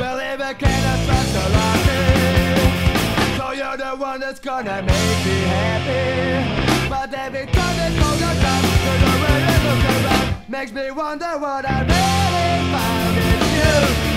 Believe it can trust a lucky. So you're the one that's gonna make me happy. But every time they call your time, you're the way you look around. Makes me wonder what I really found in you.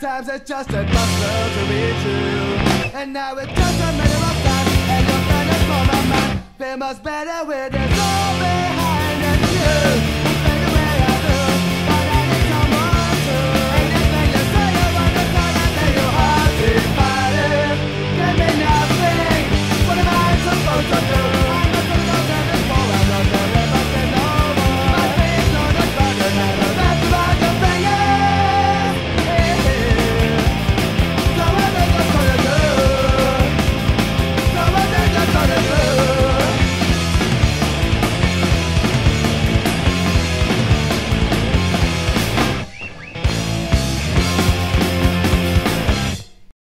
Times it's just impossible to be true. And now it's just a matter of time. And your friend is for my mind. Feels better with it all behind and you.